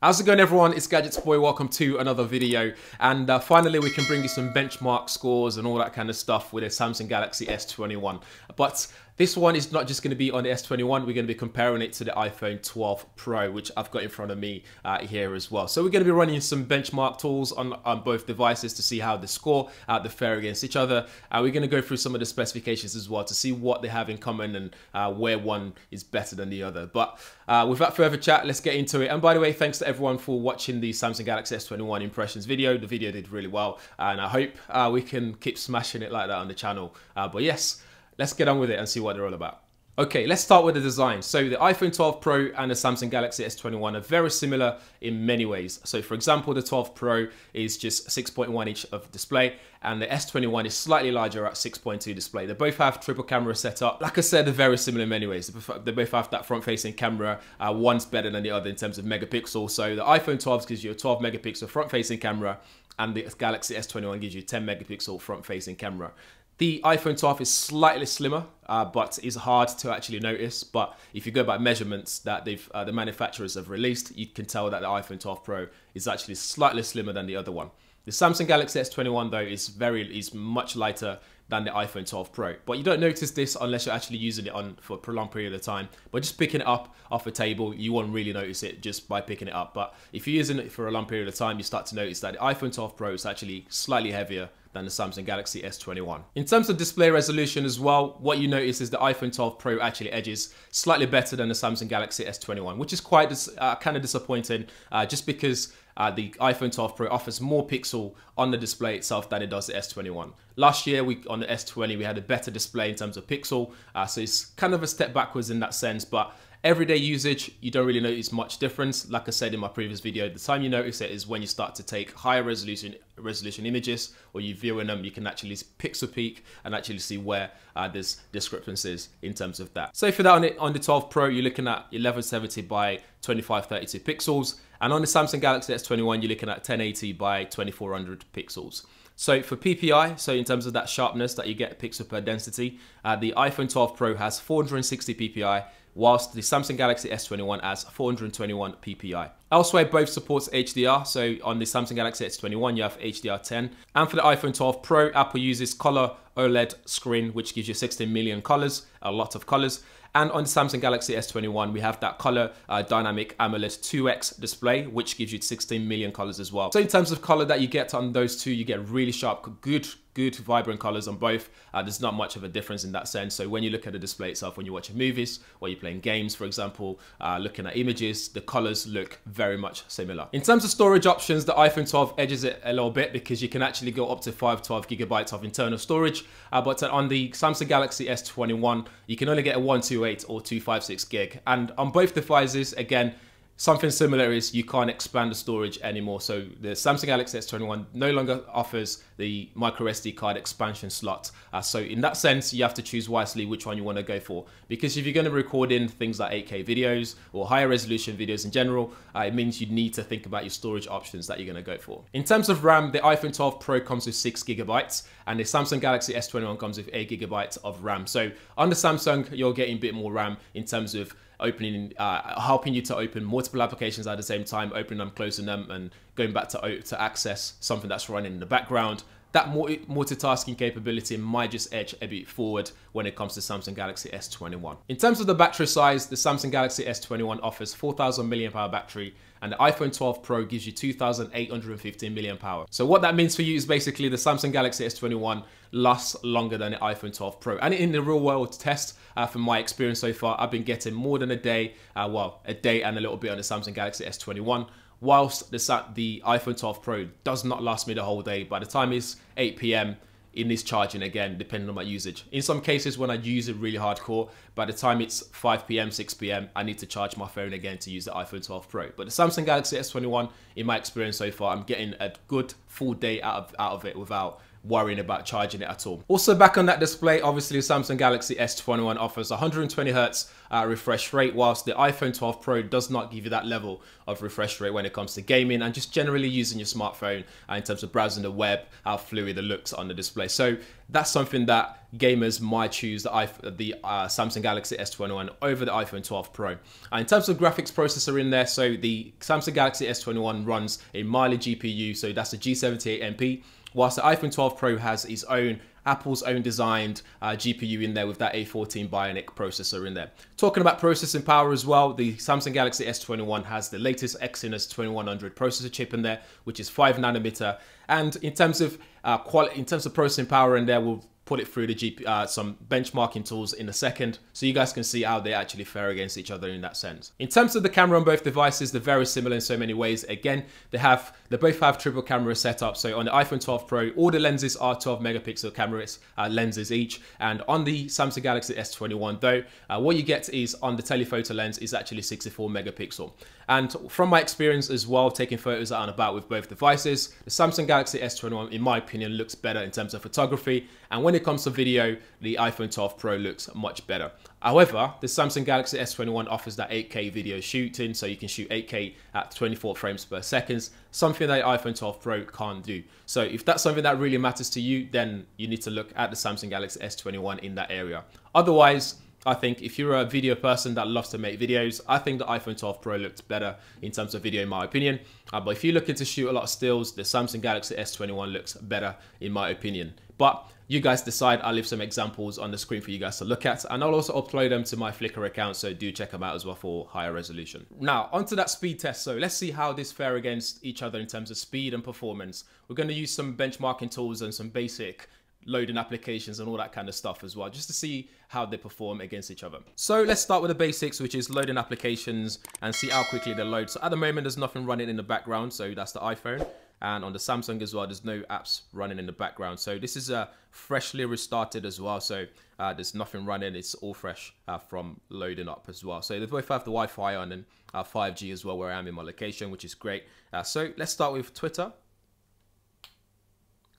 How's it going everyone? It's GadgetsBoy, welcome to another video and uh, finally we can bring you some benchmark scores and all that kind of stuff with a Samsung Galaxy S21. But this one is not just going to be on the S21, we're going to be comparing it to the iPhone 12 Pro, which I've got in front of me uh, here as well. So we're going to be running some benchmark tools on, on both devices to see how they score, uh, they fare against each other. Uh, we're going to go through some of the specifications as well to see what they have in common and uh, where one is better than the other. But uh, without further chat, let's get into it. And by the way, thanks to everyone for watching the Samsung Galaxy S21 impressions video. The video did really well, and I hope uh, we can keep smashing it like that on the channel. but yes, let's get on with it and see what they're all about. Okay, let's start with the design. So the iPhone 12 Pro and the Samsung Galaxy S21 are very similar in many ways. So for example, the 12 Pro is just 6.1 inch of display and the S21 is slightly larger at 6.2 display. They both have triple camera setup. Like I said, they're very similar in many ways. They both have that front facing camera. Uh, one's better than the other in terms of megapixels. So the iPhone 12 gives you a 12 megapixel front facing camera and the Galaxy S21 gives you 10 megapixel front facing camera. The iPhone 12 is slightly slimmer, uh, but is hard to actually notice. But if you go by measurements that they've uh, the manufacturers have released, you can tell that the iPhone 12 Pro is actually slightly slimmer than the other one. The Samsung Galaxy S21 though is very is much lighter than the iPhone 12 Pro. But you don't notice this unless you're actually using it on for a prolonged period of time. But just picking it up off a table, you won't really notice it just by picking it up. But if you're using it for a long period of time, you start to notice that the iPhone 12 Pro is actually slightly heavier than the Samsung Galaxy S21. In terms of display resolution as well, what you notice is the iPhone 12 Pro actually edges slightly better than the Samsung Galaxy S21, which is quite uh, kind of disappointing uh, just because uh, the iPhone 12 Pro offers more pixel on the display itself than it does the S21. Last year, we on the S20, we had a better display in terms of pixel, uh, so it's kind of a step backwards in that sense, but Everyday usage, you don't really notice much difference. Like I said in my previous video, the time you notice it is when you start to take higher resolution resolution images or you viewing them, you can actually pixel peek and actually see where uh, there's discrepancies in terms of that. So for that on, it, on the 12 Pro, you're looking at 1170 by 2532 pixels. And on the Samsung Galaxy S21, you're looking at 1080 by 2400 pixels. So for PPI, so in terms of that sharpness that you get pixel per density, uh, the iPhone 12 Pro has 460 PPI, whilst the Samsung Galaxy S21 has 421 PPI. Elsewhere, both supports HDR. So on the Samsung Galaxy S21, you have HDR10. And for the iPhone 12 Pro, Apple uses color OLED screen, which gives you 16 million colors, a lot of colors. And on the Samsung Galaxy S21, we have that color uh, dynamic AMOLED 2X display, which gives you 16 million colors as well. So in terms of color that you get on those two, you get really sharp, good good vibrant colors on both. Uh, there's not much of a difference in that sense. So when you look at the display itself, when you're watching movies or you're playing games, for example, uh, looking at images, the colors look very much similar. In terms of storage options, the iPhone 12 edges it a little bit because you can actually go up to 512 gigabytes of internal storage. Uh, but on the Samsung Galaxy S21, you can only get a 128 or 256 gig. And on both devices, again, Something similar is you can't expand the storage anymore. So the Samsung Galaxy S21 no longer offers the micro SD card expansion slot. Uh, so in that sense, you have to choose wisely which one you want to go for. Because if you're going to record in things like 8K videos or higher resolution videos in general, uh, it means you need to think about your storage options that you're going to go for. In terms of RAM, the iPhone 12 Pro comes with 6 gigabytes and the Samsung Galaxy S21 comes with 8 gigabytes of RAM. So the Samsung, you're getting a bit more RAM in terms of opening, uh, helping you to open multiple applications at the same time, opening them, closing them, and going back to to access something that's running in the background that multitasking capability might just edge a bit forward when it comes to Samsung Galaxy S21. In terms of the battery size, the Samsung Galaxy S21 offers 4000 mAh battery and the iPhone 12 Pro gives you 2815 mAh. So what that means for you is basically the Samsung Galaxy S21 lasts longer than the iPhone 12 Pro. And in the real world test, uh, from my experience so far, I've been getting more than a day, uh, well, a day and a little bit on the Samsung Galaxy S21 whilst the, the iPhone 12 Pro does not last me the whole day. By the time it's 8 p.m., it needs charging again, depending on my usage. In some cases, when I use it really hardcore, by the time it's 5 p.m., 6 p.m., I need to charge my phone again to use the iPhone 12 Pro. But the Samsung Galaxy S21, in my experience so far, I'm getting a good full day out of, out of it without worrying about charging it at all. Also back on that display, obviously the Samsung Galaxy S21 offers 120 Hz uh, refresh rate, whilst the iPhone 12 Pro does not give you that level of refresh rate when it comes to gaming and just generally using your smartphone uh, in terms of browsing the web, how fluid it looks on the display. So that's something that gamers might choose the, the uh, Samsung Galaxy S21 over the iPhone 12 Pro. In terms of graphics processor in there, so the Samsung Galaxy S21 runs a Mali GPU, so that's a G78MP whilst the iPhone 12 Pro has its own Apple's own designed uh, GPU in there with that A14 Bionic processor in there. Talking about processing power as well, the Samsung Galaxy S21 has the latest Exynos 2100 processor chip in there, which is 5 nanometer. And in terms of uh, quality, in terms of processing power in there, we'll put it through the GP, uh, some benchmarking tools in a second so you guys can see how they actually fare against each other in that sense. In terms of the camera on both devices, they're very similar in so many ways. Again, they have they both have triple camera setup. So on the iPhone 12 Pro, all the lenses are 12 megapixel cameras uh, lenses each, and on the Samsung Galaxy S21 though, uh, what you get is on the telephoto lens is actually 64 megapixel. And from my experience as well, taking photos out and about with both devices, the Samsung Galaxy S21, in my opinion, looks better in terms of photography. And when it comes to video, the iPhone 12 Pro looks much better. However, the Samsung Galaxy S21 offers that 8K video shooting, so you can shoot 8K at 24 frames per second, something that iPhone 12 Pro can't do. So if that's something that really matters to you, then you need to look at the Samsung Galaxy S21 in that area. Otherwise, I think if you're a video person that loves to make videos, I think the iPhone 12 Pro looks better in terms of video in my opinion. Uh, but if you're looking to shoot a lot of stills, the Samsung Galaxy S21 looks better in my opinion. But you guys decide. I'll leave some examples on the screen for you guys to look at. And I'll also upload them to my Flickr account, so do check them out as well for higher resolution. Now, onto that speed test. So let's see how this fare against each other in terms of speed and performance. We're going to use some benchmarking tools and some basic loading applications and all that kind of stuff as well, just to see how they perform against each other. So let's start with the basics, which is loading applications and see how quickly they load. So at the moment, there's nothing running in the background. So that's the iPhone. And on the Samsung as well, there's no apps running in the background. So this is uh, freshly restarted as well. So uh, there's nothing running. It's all fresh uh, from loading up as well. So they both have the Wi-Fi on and 5G uh, as well where I am in my location, which is great. Uh, so let's start with Twitter.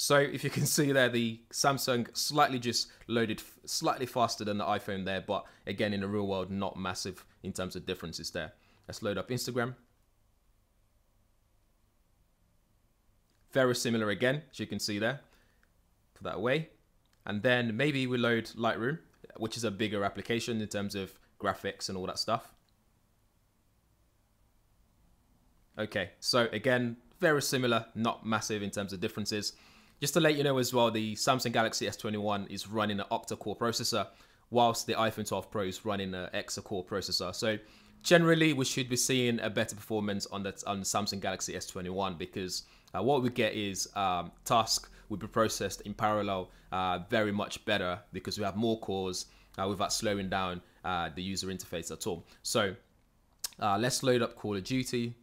So if you can see there, the Samsung slightly just loaded slightly faster than the iPhone there, but again, in the real world, not massive in terms of differences there. Let's load up Instagram. Very similar again, as you can see there. Put that away. And then maybe we load Lightroom, which is a bigger application in terms of graphics and all that stuff. Okay, so again, very similar, not massive in terms of differences. Just to let you know as well, the Samsung Galaxy S21 is running an octa-core processor, whilst the iPhone 12 Pro is running an hexa-core processor. So generally, we should be seeing a better performance on the, on the Samsung Galaxy S21 because uh, what we get is um, task will be processed in parallel uh, very much better because we have more cores uh, without slowing down uh, the user interface at all. So uh, let's load up Call of Duty.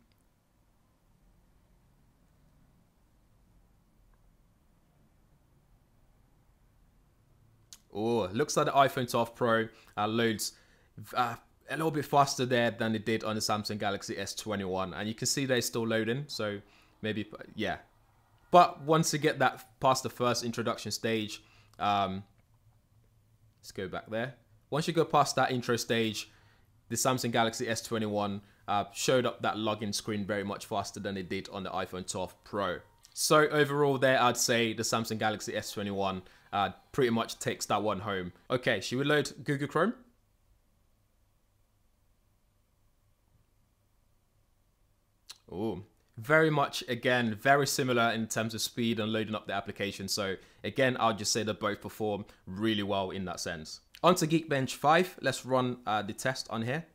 Oh, looks like the iPhone 12 Pro uh, loads uh, a little bit faster there than it did on the Samsung Galaxy S21. And you can see they're still loading. So maybe, yeah. But once you get that past the first introduction stage, um, let's go back there. Once you go past that intro stage, the Samsung Galaxy S21 uh, showed up that login screen very much faster than it did on the iPhone 12 Pro. So overall there, I'd say the Samsung Galaxy S21 uh, pretty much takes that one home. Okay, should we load Google Chrome? Oh, very much again, very similar in terms of speed and loading up the application. So again, I'll just say that both perform really well in that sense. On to Geekbench 5, let's run uh, the test on here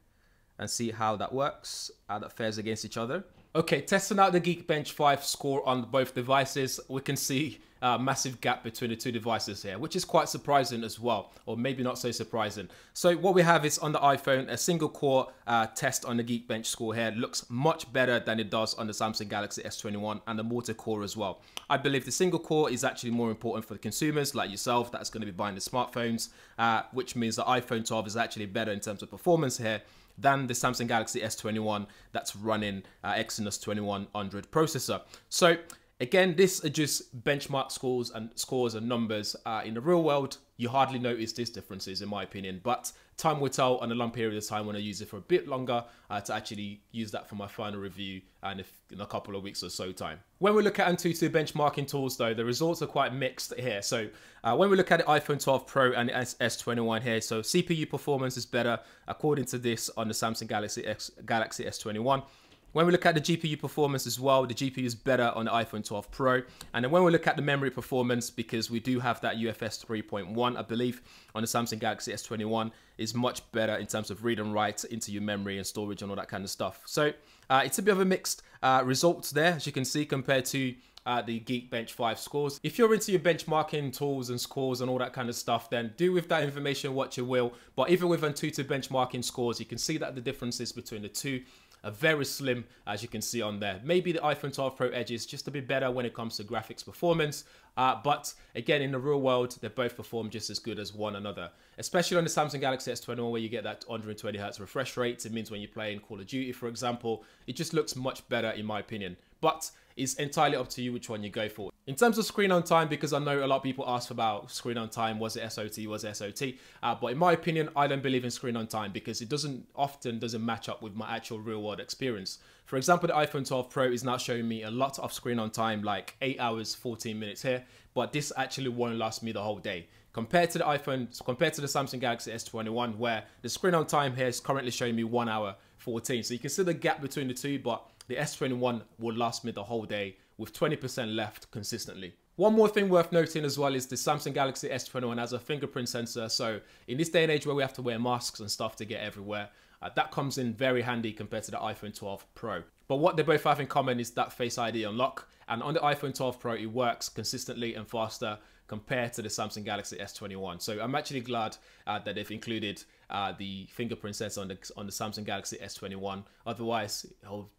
and see how that works, how that fares against each other. Okay, testing out the Geekbench 5 score on both devices, we can see a massive gap between the two devices here, which is quite surprising as well, or maybe not so surprising. So what we have is on the iPhone, a single core uh, test on the Geekbench score here looks much better than it does on the Samsung Galaxy S21 and the multi-core as well. I believe the single core is actually more important for the consumers like yourself that's going to be buying the smartphones, uh, which means the iPhone 12 is actually better in terms of performance here than the Samsung Galaxy S21 that's running uh, Exynos 2100 processor. So Again, this are just benchmark scores and scores and numbers. Uh, in the real world, you hardly notice these differences in my opinion, but time will tell on a long period of time when I use it for a bit longer uh, to actually use that for my final review and if in a couple of weeks or so time. When we look at Antutu benchmarking tools though, the results are quite mixed here. So uh, when we look at the iPhone 12 Pro and the S21 here, so CPU performance is better according to this on the Samsung Galaxy S Galaxy S21. When we look at the GPU performance as well, the GPU is better on the iPhone 12 Pro. And then when we look at the memory performance, because we do have that UFS 3.1, I believe, on the Samsung Galaxy S21, is much better in terms of read and write into your memory and storage and all that kind of stuff. So uh, it's a bit of a mixed uh, results there, as you can see, compared to uh, the Geekbench 5 scores. If you're into your benchmarking tools and scores and all that kind of stuff, then do with that information what you will. But even with Antutu benchmarking scores, you can see that the differences between the two are very slim as you can see on there. Maybe the iPhone 12 Pro Edge is just a bit better when it comes to graphics performance, uh, but again, in the real world, they both perform just as good as one another. Especially on the Samsung Galaxy S21 where you get that 120 Hz refresh rate. It means when you're playing Call of Duty, for example, it just looks much better in my opinion. But it's entirely up to you which one you go for. In terms of screen on time, because I know a lot of people ask about screen on time, was it SOT, was it SOT? Uh, but in my opinion, I don't believe in screen on time because it doesn't often doesn't match up with my actual real world experience. For example, the iPhone 12 Pro is now showing me a lot of screen on time, like 8 hours, 14 minutes here, but this actually won't last me the whole day. Compared to the iPhone, compared to the Samsung Galaxy S21, where the screen on time here is currently showing me 1 hour 14. So you can see the gap between the two, but the S21 will last me the whole day with 20% left consistently. One more thing worth noting as well is the Samsung Galaxy S21 has a fingerprint sensor. So in this day and age where we have to wear masks and stuff to get everywhere, uh, that comes in very handy compared to the iPhone 12 Pro. But what they both have in common is that Face ID unlock. And on the iPhone 12 Pro, it works consistently and faster compared to the Samsung Galaxy S21. So I'm actually glad uh, that they've included uh, the fingerprint sensor on the, on the Samsung Galaxy S21. Otherwise, it'll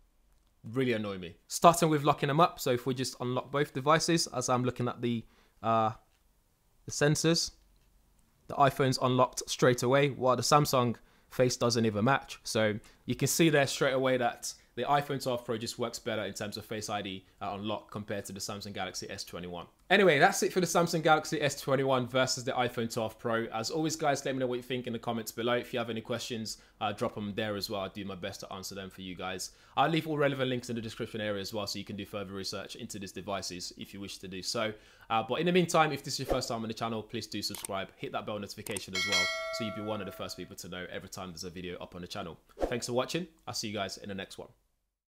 really annoy me. Starting with locking them up. So if we just unlock both devices, as I'm looking at the uh, the sensors, the iPhone's unlocked straight away, while the Samsung face doesn't even match. So you can see there straight away that the iPhone 12 Pro just works better in terms of Face ID uh, unlock compared to the Samsung Galaxy S21. Anyway, that's it for the Samsung Galaxy S21 versus the iPhone 12 Pro. As always, guys, let me know what you think in the comments below. If you have any questions, uh, drop them there as well. I'll do my best to answer them for you guys. I'll leave all relevant links in the description area as well so you can do further research into these devices if you wish to do so. Uh, but in the meantime, if this is your first time on the channel, please do subscribe. Hit that bell notification as well so you'll be one of the first people to know every time there's a video up on the channel. Thanks for watching. I'll see you guys in the next one.